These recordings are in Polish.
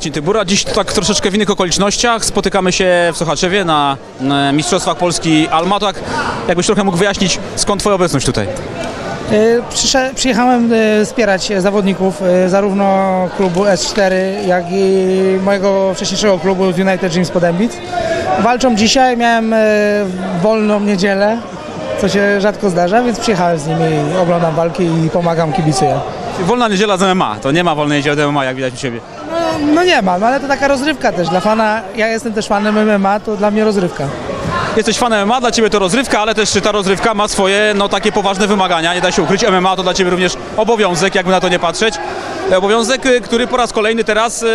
Marcin Tybura. Dziś tak troszeczkę w innych okolicznościach. Spotykamy się w Sochaczewie na e, Mistrzostwach Polski Alma. Tak jakbyś trochę mógł wyjaśnić, skąd twoja obecność tutaj? Przysze- Przyjechałem y, wspierać zawodników y, zarówno klubu S4, jak i mojego wcześniejszego klubu United Dreams Podębic. Walczą dzisiaj, miałem wolną niedzielę, co się rzadko zdarza, więc przyjechałem z nimi, oglądam walki i pomagam, kibicuję. Wolna niedziela z MMA. To nie ma wolnej niedzieli z MMA, jak widać u Ciebie. No, no nie ma, no ale to taka rozrywka też dla fana. Ja jestem też fanem MMA, to dla mnie rozrywka. Jesteś fanem MMA, dla Ciebie to rozrywka, ale też ta rozrywka ma swoje no, takie poważne wymagania. Nie da się ukryć. MMA to dla Ciebie również obowiązek, jakby na to nie patrzeć. E, Obowiązek, y, który po raz kolejny teraz y,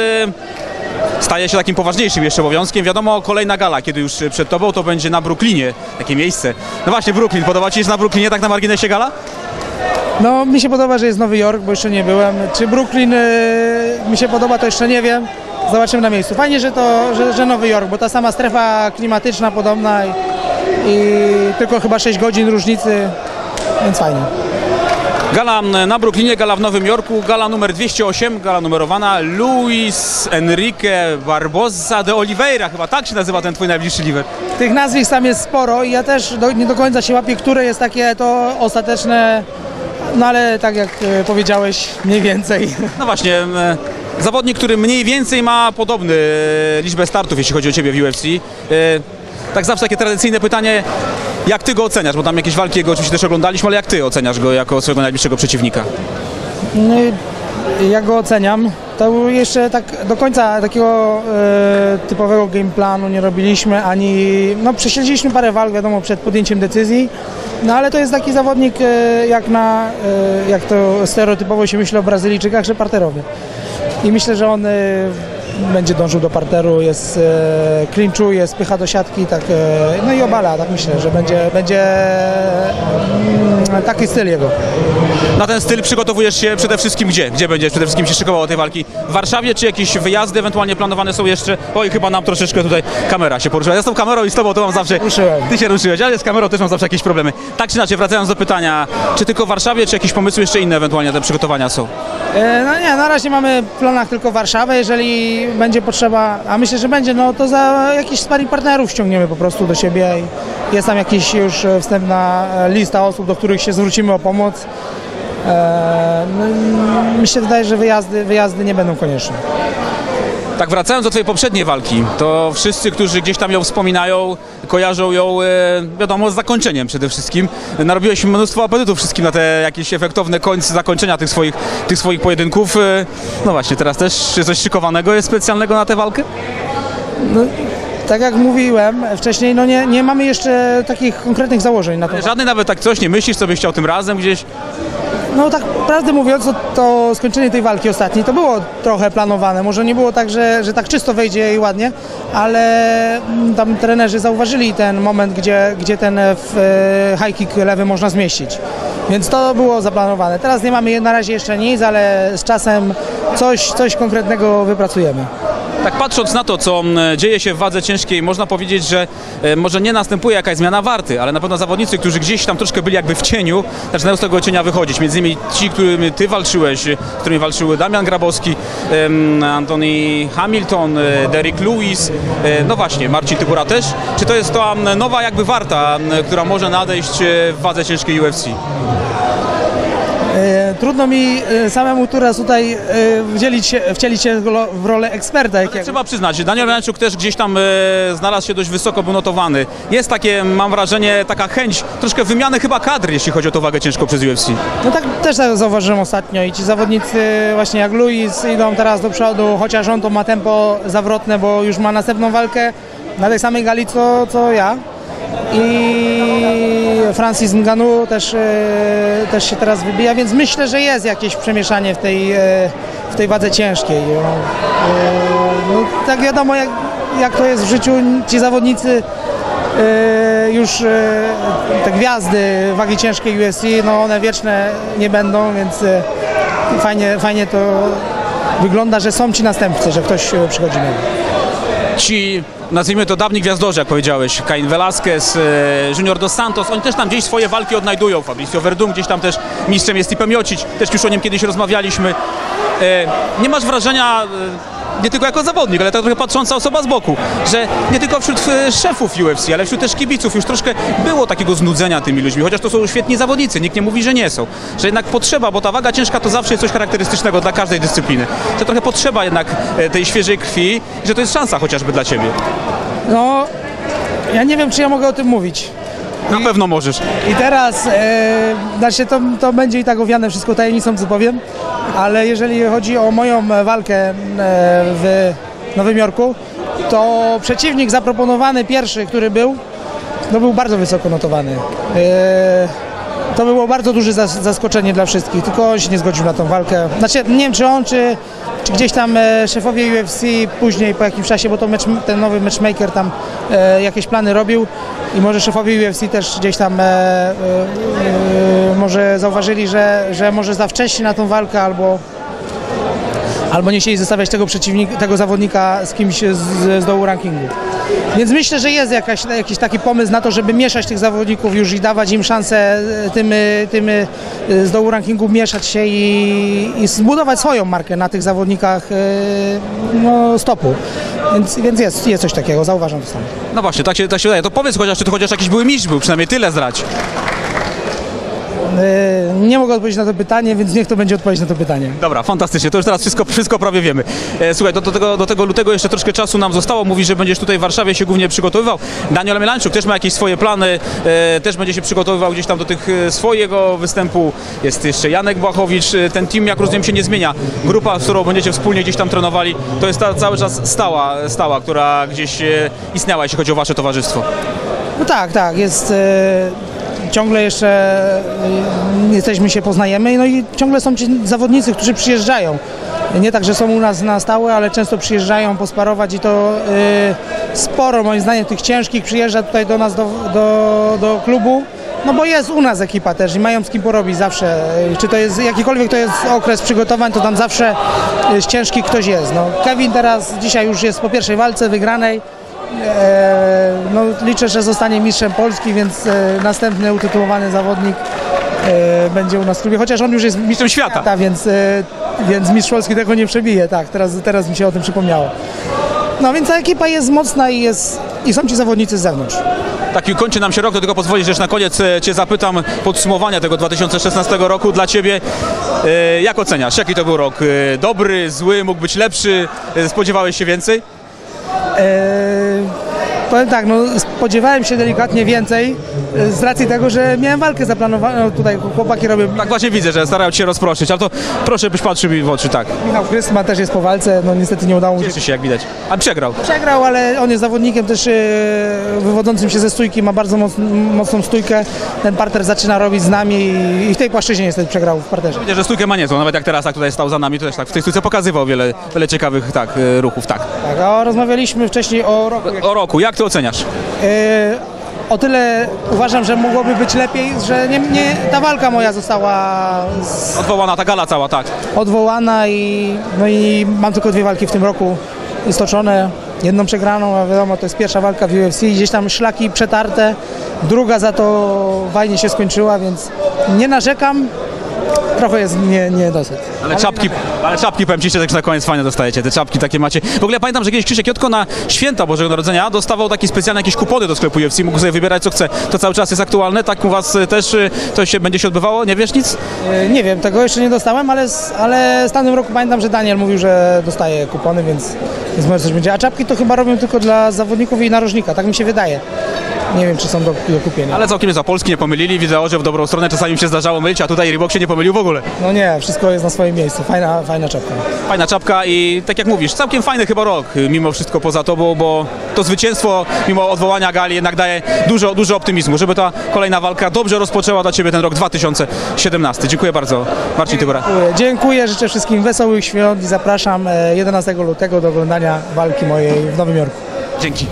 staje się takim poważniejszym jeszcze obowiązkiem. Wiadomo, kolejna gala, kiedy już przed Tobą, to będzie na Brooklynie, takie miejsce. No właśnie, Brooklyn. Podoba Ci się na Brooklynie, tak na marginesie gala? No mi się podoba, że jest Nowy Jork, bo jeszcze nie byłem. Czy Brooklyn y, mi się podoba, to jeszcze nie wiem. Zobaczymy na miejscu. Fajnie, że to, że, że Nowy Jork, bo ta sama strefa klimatyczna podobna i, i tylko chyba 6 godzin różnicy, więc fajnie. Gala na Brooklynie, gala w Nowym Jorku, gala numer 208, gala numerowana Luis Enrique Barbosa de Oliveira, chyba tak się nazywa ten twój najbliższy liver. Tych nazwisk tam jest sporo i ja też do, nie do końca się łapię, które jest takie to ostateczne, no ale tak jak y, powiedziałeś, mniej więcej. No właśnie, m, zawodnik, który mniej więcej ma podobny e, liczbę startów, jeśli chodzi o ciebie w UFC. E, Tak zawsze takie tradycyjne pytanie, jak ty go oceniasz, bo tam jakieś walki jego oczywiście też oglądaliśmy, ale jak ty oceniasz go jako swojego najbliższego przeciwnika? No Ja go oceniam. To jeszcze tak do końca takiego e, typowego game planu nie robiliśmy, ani no prześledziliśmy parę walk, wiadomo, przed podjęciem decyzji, no ale to jest taki zawodnik e, jak na, e, jak to stereotypowo się myśli o Brazylijczykach, że parterowy. I myślę, że on e, będzie dążył do parteru, jest e, clinchuje, spycha do siatki, tak, e, no i obala, tak myślę, że będzie, będzie mm, taki styl jego. Na ten styl przygotowujesz się przede wszystkim gdzie? Gdzie będziesz przede wszystkim się szykował do tej walki? W Warszawie, czy jakieś wyjazdy ewentualnie planowane są jeszcze? Oj, chyba nam troszeczkę tutaj kamera się poruszyła. Ja z tą kamerą i z tobą to mam zawsze... Ruszyłem. Ty się ruszyłeś, ale z kamerą też mam zawsze jakieś problemy. Tak czy inaczej, wracając do pytania, czy tylko w Warszawie, czy jakieś pomysły jeszcze inne ewentualnie te przygotowania są? E, No nie, na razie mamy w planach tylko Warszawę. Jeżeli będzie potrzeba, a myślę, że będzie, no to za jakiś sparring partnerów ściągniemy po prostu do siebie. i Jest tam jakiś już e, wstępna e, lista osób, do których się zwrócimy o pomoc. E, No, i mi się wydaje, że wyjazdy, wyjazdy nie będą konieczne. Tak wracając do twojej poprzedniej walki, to wszyscy, którzy gdzieś tam ją wspominają, kojarzą ją, e, wiadomo, z zakończeniem przede wszystkim. Narobiłeś mnóstwo apetytów wszystkim na te jakieś efektowne końce zakończenia tych swoich, tych swoich pojedynków. E, No właśnie, teraz też coś szykowanego jest specjalnego na tę walkę? Tak jak mówiłem wcześniej, no nie, nie mamy jeszcze takich konkretnych założeń na to. Żadny nawet tak coś nie myślisz, co byś chciał tym razem gdzieś? No tak prawdę mówiąc, to, to skończenie tej walki ostatniej to było trochę planowane. Może nie było tak, że, że tak czysto wejdzie i ładnie, ale mm, tam trenerzy zauważyli ten moment, gdzie, gdzie ten e, e, high kick lewy można zmieścić. Więc to było zaplanowane. Teraz nie mamy na razie jeszcze nic, ale z czasem coś, coś konkretnego wypracujemy. Tak patrząc na to, co dzieje się w wadze ciężkiej, można powiedzieć, że e, może nie następuje jakaś zmiana warty, ale na pewno zawodnicy, którzy gdzieś tam troszkę byli jakby w cieniu, zaczynają z tego cienia wychodzić. Między innymi ci, którymi ty walczyłeś, e, z którymi walczyły Damian Grabowski, Anthony Hamilton, e, Derek Lewis, no właśnie, Marcin Tybura też. Czy to jest ta nowa jakby warta, która może nadejść w wadze ciężkiej UFC? E, Trudno mi e, samemu teraz tutaj e, wdzielić się, wcielić się w rolę eksperta. Jakiego. Trzeba przyznać, Daniel Janczuk też gdzieś tam znalazł się dość wysoko, był notowany. Jest takie, mam wrażenie, taka chęć troszkę wymiany chyba kadr, jeśli chodzi o tą wagę ciężką przez UFC. No tak też zauważyłem ostatnio i ci zawodnicy właśnie jak Luis idą teraz do przodu, chociaż on to ma tempo zawrotne, bo już ma następną walkę na tej samej gali co, co ja. I Francis Ngannou też, e, też się teraz wybija, więc myślę, że jest jakieś przemieszanie w tej, e, w tej wadze ciężkiej. E, no, tak wiadomo jak, jak to jest w życiu, ci zawodnicy już te gwiazdy wagi ciężkiej UFC, no one wieczne nie będą, więc fajnie, fajnie to wygląda, że są ci następcy, że ktoś przychodzi nowy. Ci, nazwijmy to dawni gwiazdorzy, jak powiedziałeś, Cain Velasquez, e, Junior Dos Santos, oni też tam gdzieś swoje walki odnajdują. Fabricio Verdum gdzieś tam też mistrzem jest Stipe Miocic, też już o nim kiedyś rozmawialiśmy. E, Nie masz wrażenia, e, nie tylko jako zawodnik, ale tak trochę patrząca osoba z boku, że nie tylko wśród e, szefów UFC, ale wśród też kibiców już troszkę było takiego znudzenia tymi ludźmi, chociaż to są świetni zawodnicy, nikt nie mówi, że nie są. Że jednak potrzeba, bo ta waga ciężka to zawsze jest coś charakterystycznego dla każdej dyscypliny. Że trochę potrzeba jednak e, tej świeżej krwi że to jest szansa chociażby dla ciebie. No, ja nie wiem, czy ja mogę o tym mówić. Na pewno możesz. I teraz, e, znaczy to, to będzie i tak owiane wszystko tajemnicą, co powiem, ale jeżeli chodzi o moją walkę e, w Nowym Jorku, to przeciwnik zaproponowany pierwszy, który był, no był bardzo wysoko notowany. E, to było bardzo duże zas- zaskoczenie dla wszystkich, tylko on się nie zgodził na tą walkę. Znaczy, nie wiem czy on, czy, czy gdzieś tam e, szefowie UFC później po jakimś czasie, bo to mecz, ten nowy matchmaker tam e, jakieś plany robił i może szefowie UFC też gdzieś tam e, e, e, może zauważyli, że, że może za wcześnie na tą walkę albo albo nie chcieli zestawiać tego przeciwnika, tego zawodnika z kimś z, z dołu rankingu. Więc myślę, że jest jakaś, jakiś taki pomysł na to, żeby mieszać tych zawodników już i dawać im szansę e, tym, e, tym e, z dołu rankingu mieszać się i, i zbudować swoją markę na tych zawodnikach no, stopu. Więc, więc jest, jest coś takiego, zauważam to sam. No właśnie, tak się, tak się wydaje. To powiedz chociaż, czy to chociaż jakiś były mistrz był, przynajmniej tyle zdrać. E, Nie mogę odpowiedzieć na to pytanie, więc niech to będzie odpowiedź na to pytanie. Dobra, fantastycznie, to już teraz wszystko, wszystko prawie wiemy. E, słuchaj, do, do, tego, do tego lutego jeszcze troszkę czasu nam zostało. Mówisz, że będziesz tutaj w Warszawie się głównie przygotowywał. Daniel Mielańczuk też ma jakieś swoje plany, e, też będzie się przygotowywał gdzieś tam do tych swojego występu. Jest jeszcze Janek Błachowicz. Ten team, jak rozumiem, się nie zmienia. Grupa, z którą będziecie wspólnie gdzieś tam trenowali, to jest ta cały czas stała, stała która gdzieś istniała, jeśli chodzi o wasze towarzystwo. No tak, tak, jest e, ciągle jeszcze e, jesteśmy się poznajemy, no i ciągle są ci zawodnicy, którzy przyjeżdżają. Nie tak, że są u nas na stałe, ale często przyjeżdżają posparować i to e, sporo moim zdaniem tych ciężkich przyjeżdża tutaj do nas do, do, do klubu. No bo jest u nas ekipa też i mają z kim porobić zawsze. E, Czy to jest jakikolwiek to jest okres przygotowań, to tam zawsze z ktoś jest. No, Kevin teraz dzisiaj już jest po pierwszej walce wygranej. E, no, liczę, że zostanie mistrzem Polski, więc e, następny utytułowany zawodnik e, będzie u nas w klubie, chociaż on już jest mistrzem świata. więc, e, więc mistrz Polski tego nie przebije, tak, teraz, teraz mi się o tym przypomniało. No więc ta ekipa jest mocna i, jest, i są ci zawodnicy z zewnątrz. Tak, kończy nam się rok, do tego pozwolisz, że na koniec Cię zapytam podsumowania tego 2016 roku dla Ciebie. Jak oceniasz? Jaki to był rok? Dobry, zły, mógł być lepszy? Spodziewałeś się więcej? E, powiem tak, no, spodziewałem się delikatnie więcej e, z racji tego, że miałem walkę zaplanowaną, tutaj chłopaki robią, Tak właśnie widzę, że starają Cię rozproszyć, ale to proszę byś patrzył mi w oczy, tak. Michał Krysma też jest po walce, no niestety nie udało mu się Cieszy się, jak widać. A przegrał. Przegrał, ale on jest zawodnikiem też e, wywodzącym się ze stójki, ma bardzo moc, mocną stójkę. Ten parter zaczyna robić z nami i, i w tej płaszczyźnie niestety przegrał w parterze. Widzę, że stójkę ma niezłą, nawet jak teraz tak tutaj stał za nami, to też tak w tej stójce pokazywał wiele, wiele ciekawych tak, e, ruchów, tak. Tak, a rozmawialiśmy wcześniej o roku. O roku, jak Ty oceniasz? E, o tyle uważam, że mogłoby być lepiej, że nie, nie, ta walka moja została z, Odwołana ta gala cała, tak. odwołana i, no i mam tylko dwie walki w tym roku stoczone. Jedną przegraną, a wiadomo, to jest pierwsza walka w UFC, gdzieś tam szlaki przetarte, druga za to fajnie się skończyła, więc nie narzekam, trochę jest nie, niedosyt. Ale czapki, ale czapki powiem Ci jeszcze tak na koniec fajne dostajecie, te czapki takie macie. W ogóle ja pamiętam, że kiedyś Krzysiek Jotko na święta Bożego Narodzenia dostawał takie specjalne jakieś kupony do sklepu UFC, mógł sobie wybierać co chce. To cały czas jest aktualne, tak u Was y, też y, to się będzie się odbywało, nie wiesz nic? E, Nie wiem, tego jeszcze nie dostałem, ale, ale z tamtym roku pamiętam, że Daniel mówił, że dostaje kupony, więc, więc może coś będzie. A czapki to chyba robią tylko dla zawodników i narożnika, tak mi się wydaje. Nie wiem, czy są do, do kupienia. Ale całkiem za Polski nie pomylili, widzę, że w dobrą stronę czasami mi się zdarzało mylić, a tutaj Reebok się nie pomylił w ogóle. No nie, wszystko jest na swoim miejscu. Fajna, fajna czapka. Fajna czapka i tak jak mówisz, całkiem fajny chyba rok, y, mimo wszystko poza Tobą, bo to zwycięstwo, mimo odwołania gali jednak daje dużo, dużo optymizmu, żeby ta kolejna walka dobrze rozpoczęła dla Ciebie ten rok 2017. Dziękuję bardzo, Marcin Tygora. Dziękuję. Życzę wszystkim wesołych świąt i zapraszam e, 11 lutego do oglądania walki mojej w Nowym Jorku. Dzięki.